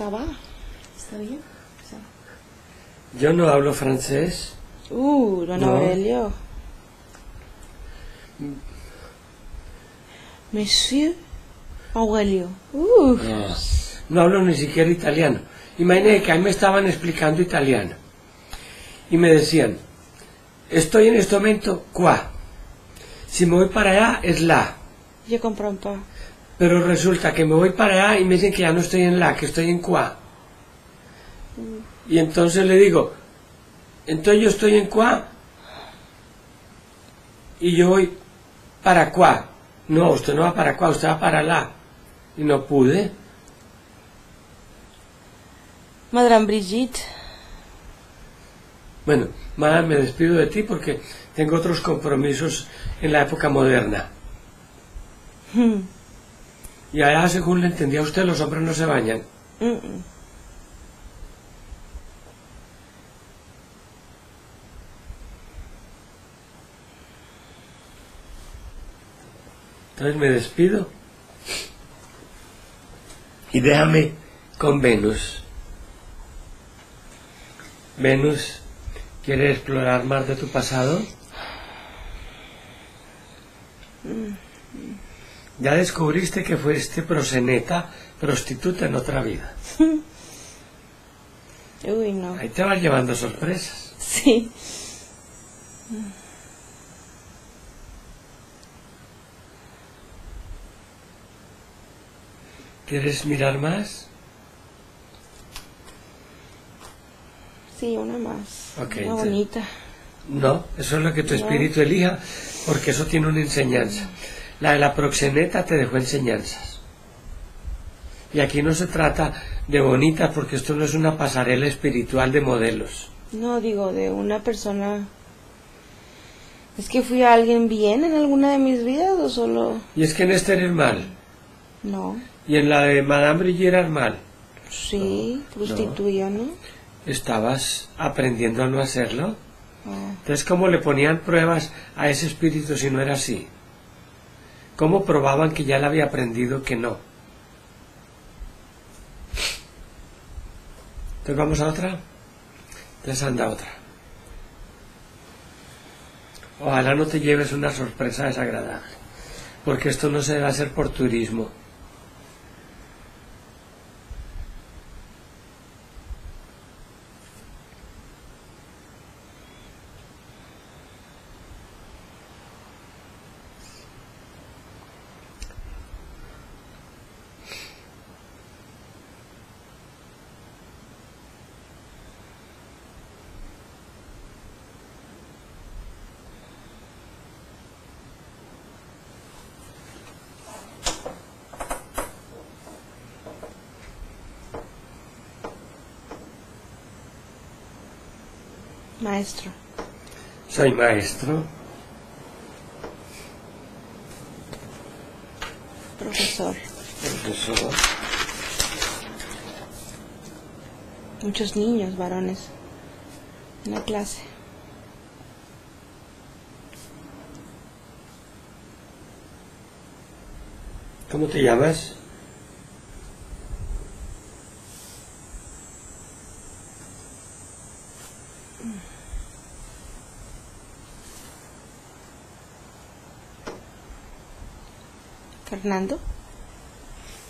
Va? ¿Está bien? Yo no hablo francés. Uh, don No. Aurelio. Monsieur Aurelio. Uh, No, no hablo ni siquiera italiano. Imagínate que a mí me estaban explicando italiano. Y me decían, estoy en este momento qua. Si me voy para allá es la. je comprends pas. Pero resulta que me voy para allá y me dicen que ya no estoy en la, que estoy en qua. Y entonces le digo, entonces yo estoy en cuá y yo voy para cuá. No, usted no va para cuá, usted va para la. Y no pude. Madame Brigitte, Bueno, madame, me despido de ti porque tengo otros compromisos en la época moderna. Y allá, según le entendía a usted, los hombres no se bañan. mm, mm. Entonces me despido. Y déjame con Venus. Venus, ¿quiere explorar más de tu pasado? Ya descubriste que fuiste proseneta, prostituta en otra vida. uy, no. Ahí te vas llevando sorpresas. Sí. ¿Quieres mirar más? Sí, una más. Una entonces- bonita. No, eso es lo que tu espíritu elija, porque eso tiene una enseñanza. La de la proxeneta te dejó enseñanzas. Y aquí no se trata de bonitas, porque esto no es una pasarela espiritual de modelos. No, digo, de una persona... ¿Es que fui a alguien bien en alguna de mis vidas o solo...? Y es que en este eres mal, No. y en la de Madame eras mal. Sí, prostituía, ¿no? Estabas aprendiendo a no hacerlo. Ah, Entonces, ¿cómo le ponían pruebas a ese espíritu si no era así? ¿Cómo probaban que ya le había aprendido que no? Entonces, ¿vamos a otra? Entonces, anda otra. Ojalá no te lleves una sorpresa desagradable, porque esto no se debe hacer por turismo. maestro. Soy maestro, Profesor. profesor. Muchos niños, varones. En la clase. ¿Cómo te llamas? Fernando.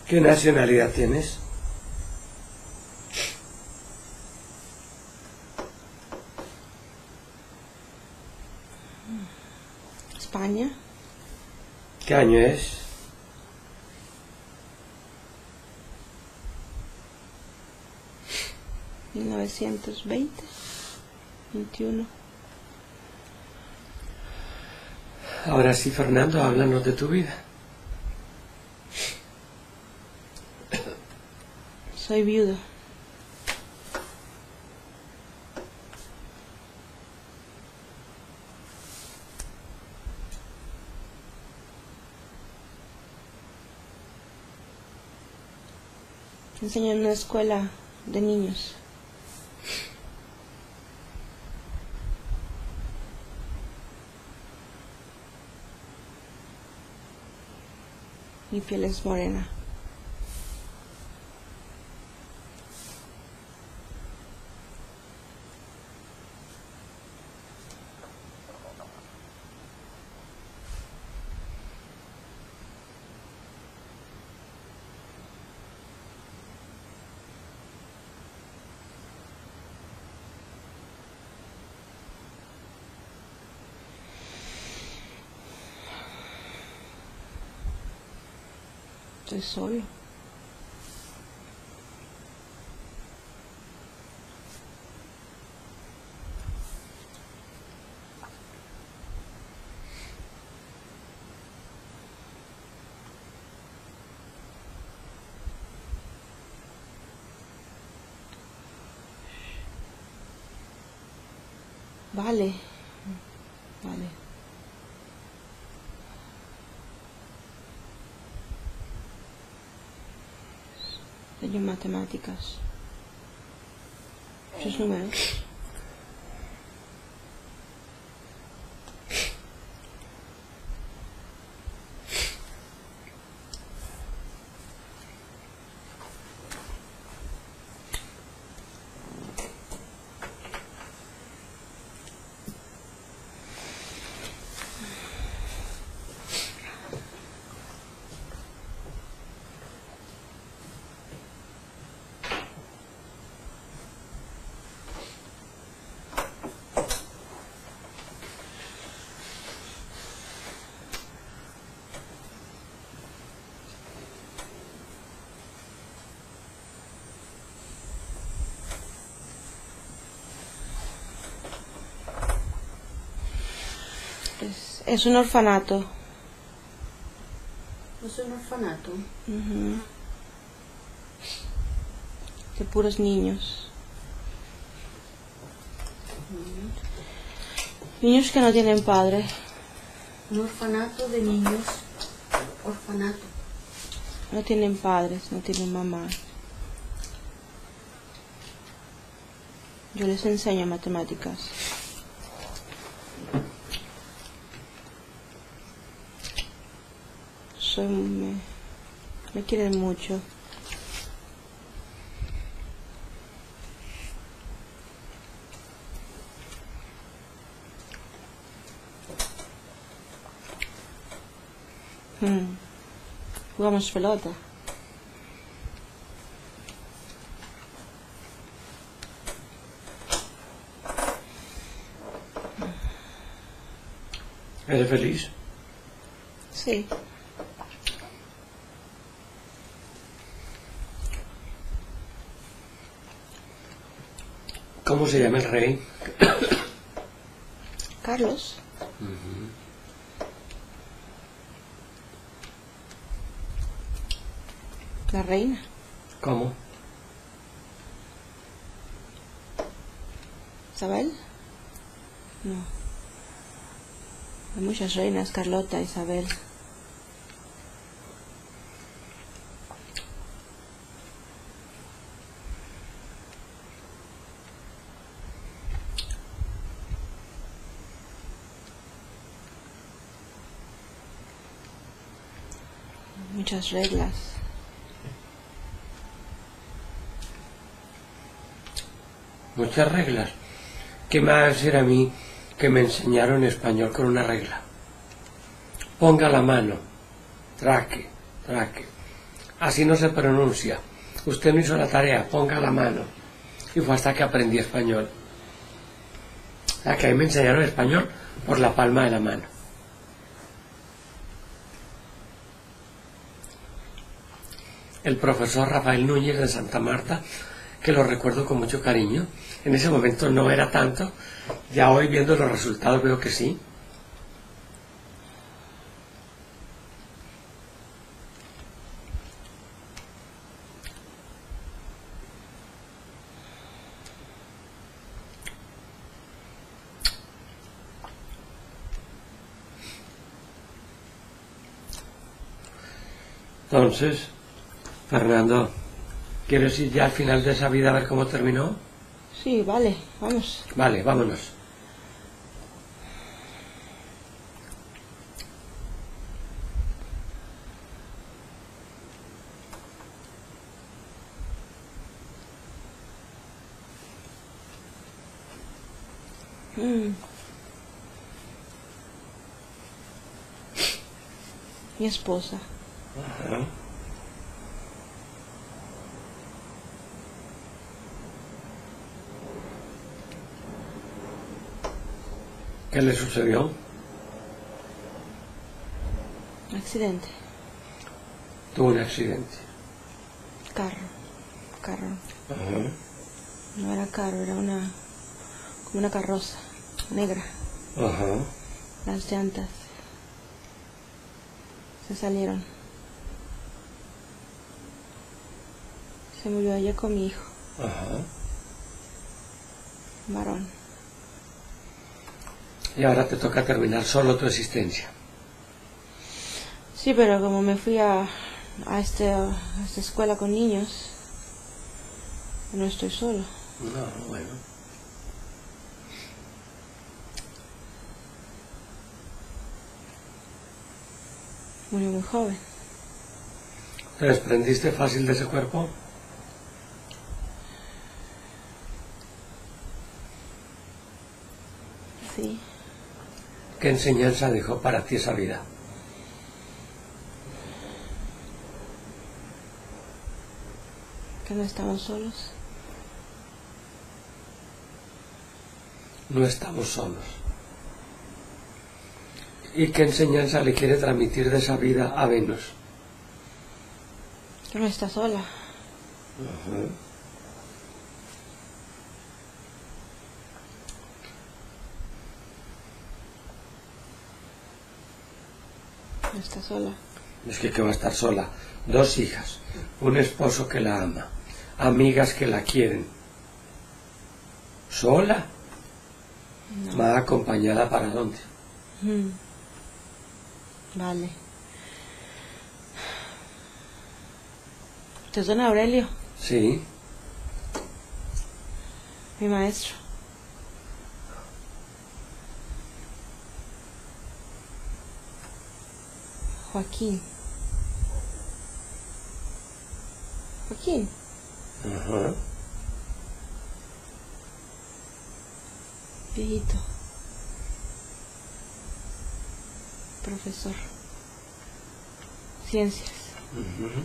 ¿Qué nacionalidad tienes? España. ¿Qué año es? mil novecientos veinte. Veintiuno. Ahora sí, Fernando, háblanos de tu vida. Soy viudo. Enseño en una escuela de niños. Mi piel es morena. estoy solo. Vale. Enseño matemáticas. Muchos números. Es, un orfanato. Es un orfanato. De puros niños. Niños que no tienen padre. Un orfanato de niños. Orfanato. No tienen padres, no tienen mamá. Yo les enseño matemáticas. Soy, me, me quieren mucho. Hmm. Jugamos pelota. ¿Eres feliz? Sí. ¿Cómo se llama el rey? Carlos. La reina. ¿Cómo? ¿Isabel? No. Hay muchas reinas, Carlota, Isabel. Muchas reglas. Muchas reglas. ¿Qué me va a decir a mí que me enseñaron español con una regla? Ponga la mano. Traque, traque. Así no se pronuncia. Usted no hizo la tarea, ponga la mano. Y fue hasta que aprendí español. O sea, que a mí me enseñaron español por la palma de la mano. El profesor Rafael Núñez de Santa Marta, que lo recuerdo con mucho cariño. En ese momento no era tanto. Ya hoy viendo los resultados veo que sí. Entonces, Fernando, ¿quieres ir ya al final de esa vida a ver cómo terminó? Sí, vale, vamos. Vale, vámonos. Mm. Mi esposa. Ajá. ¿Qué le sucedió? Accidente. Tuvo un accidente. Carro. Carro. Ajá. No era carro, era una. como una carroza. Negra. Ajá. Las llantas. Se salieron. Se murió ella con mi hijo, Ajá. varón. Y ahora te toca terminar solo tu existencia. Sí, pero como me fui a, a, este, a esta escuela con niños, no estoy solo. No, bueno. Murió muy joven. ¿Te desprendiste fácil de ese cuerpo? Sí. ¿Qué enseñanza dejó para ti esa vida? Que no estamos solos. No estamos solos. ¿Y qué enseñanza le quiere transmitir de esa vida a Venus? Que no está sola. No está sola. Es que, que va a estar sola. Dos hijas, un esposo que la ama, amigas que la quieren. ¿Sola? No. ¿Va acompañada para dónde? Mm. Vale. ¿Usted es don Aurelio? Sí. Mi maestro. Joaquín. Joaquín. Ajá. Viejito. Profesor. Ciencias. Ujú.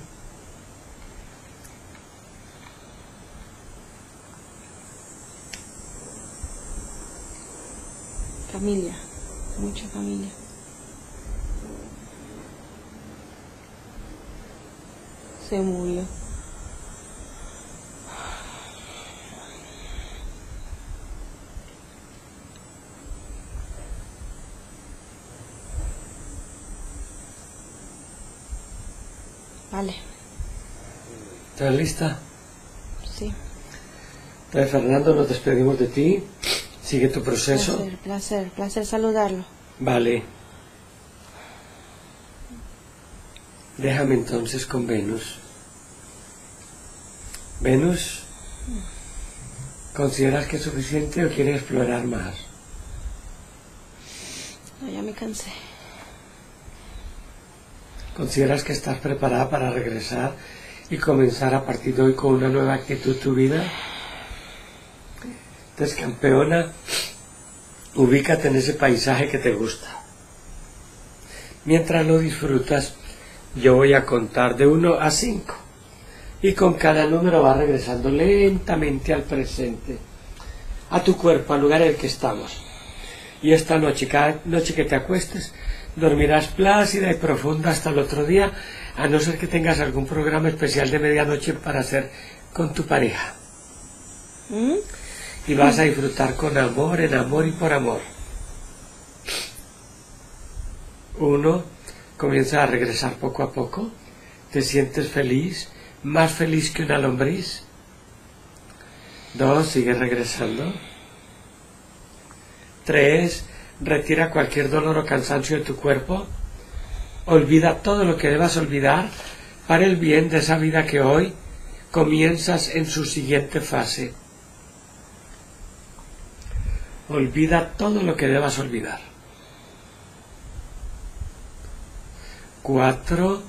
Familia. Mucha familia. Se murió. Vale, ¿Estás lista? sí. Entonces, Fernando, nos despedimos de ti. Sigue tu proceso. Placer, placer, placer saludarlo. Vale. Déjame entonces con Venus. Venus, ¿consideras que es suficiente o quieres explorar más? No, ya me cansé. ¿Consideras que estás preparada para regresar y comenzar a partir de hoy con una nueva actitud tu vida? Entonces, campeona, ubícate en ese paisaje que te gusta. Mientras lo disfrutas, yo voy a contar de 1 a 5. Y con cada número va regresando lentamente al presente, a tu cuerpo, al lugar en el que estamos. Y esta noche, cada noche que te acuestes, dormirás plácida y profunda hasta el otro día, a no ser que tengas algún programa especial de medianoche para hacer con tu pareja. ¿Mm? Y vas a disfrutar con amor, en amor y por amor. Uno, comienza a regresar poco a poco. Te sientes feliz, más feliz que una lombriz. Dos, sigue regresando. Tres, retira cualquier dolor o cansancio de tu cuerpo. Olvida todo lo que debas olvidar para el bien de esa vida que hoy comienzas en su siguiente fase. Olvida todo lo que debas olvidar. Cuatro,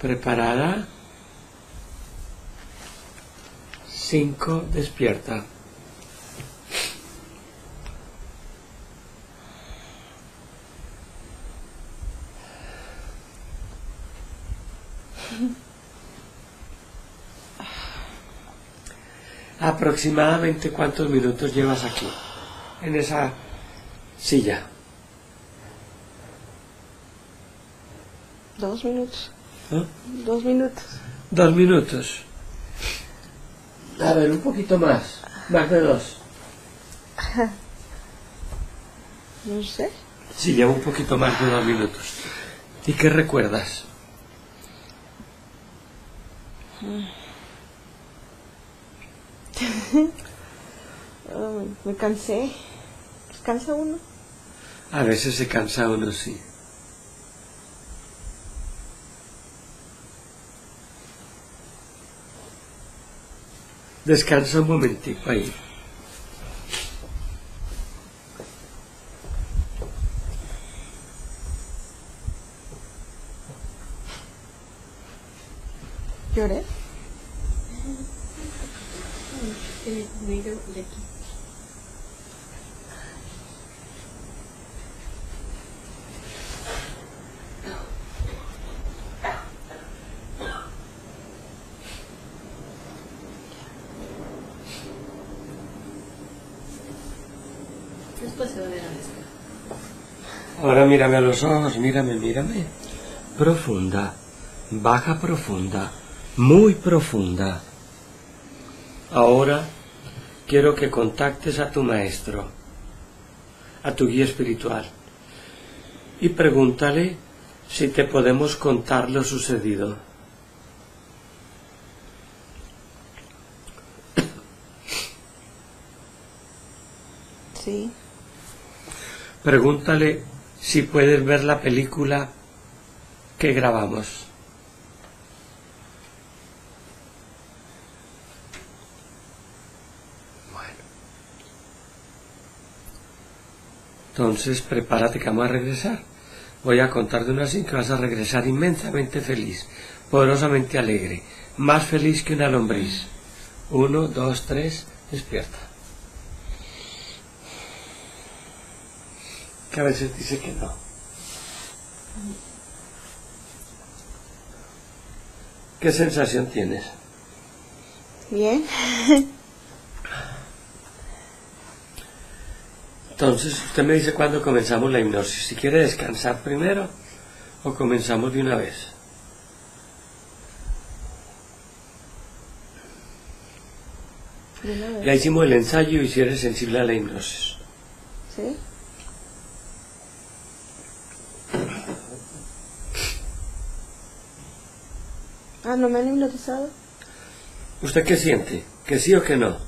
preparada. Cinco, despierta. Aproximadamente cuántos minutos llevas aquí, en esa silla. Dos minutos. ¿no? Dos minutos. Dos minutos. A ver, un poquito más. Más de dos. No sé. Sí, lleva un poquito más de dos minutos. ¿Y qué recuerdas? Ah, me cansé. ¿Cansa uno? A veces se cansa uno, sí. Descansa un momentico ahí. ¿Lloré? Ahora mírame a los ojos, mírame, mírame. Profunda, baja profunda, muy profunda. Ahora quiero que contactes a tu maestro, a tu guía espiritual, y pregúntale si te podemos contar lo sucedido. Sí. Pregúntale si puedes ver la película que grabamos. Bueno. Entonces, prepárate que vamos a regresar. Voy a contar de una que vas a regresar inmensamente feliz, poderosamente alegre, más feliz que una lombriz. Uno, dos, tres, despierta. Que a veces dice que no. ¿Qué sensación tienes? Bien. Entonces, usted me dice cuándo comenzamos la hipnosis. Si quiere descansar primero o comenzamos de una vez. Ya hicimos el ensayo y si eres sensible a la hipnosis. ¿Sí? Ah, ¿no me han hipnotizado? ¿Usted qué siente? ¿Que sí o que no?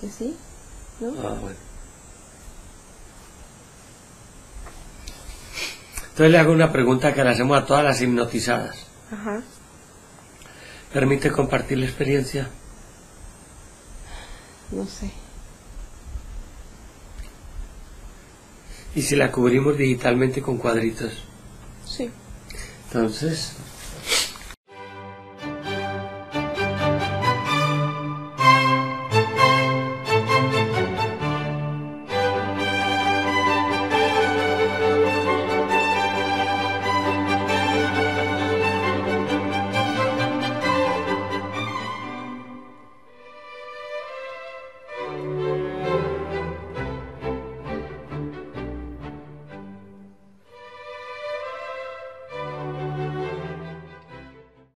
¿Que sí? ¿No? Ah, bueno. Entonces le hago una pregunta que le hacemos a todas las hipnotizadas. Ajá. ¿Permite compartir la experiencia? No sé. ¿Y si la cubrimos digitalmente con cuadritos? Sí. Entonces,